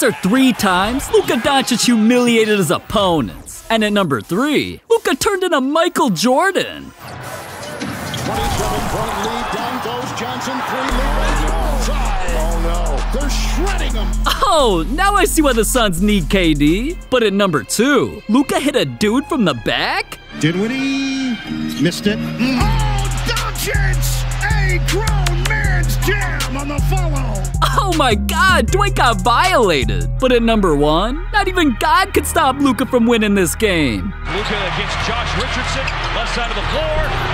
These are three times Luka Doncic humiliated his opponents. And at number three, Luka turned into Michael Jordan. 27 point lead. Down goes Johnson. Three lead. Oh no. They're shredding him. Oh, now I see why the Suns need KD. But at number two, Luka hit a dude from the back? Dinwiddie missed it. Mm-hmm. Oh, Doncic! A grown man's jam on the follow. Oh my god, Dwight got violated. But at number one, not even God could stop Luka from winning this game. Luka against Josh Richardson, left side of the floor.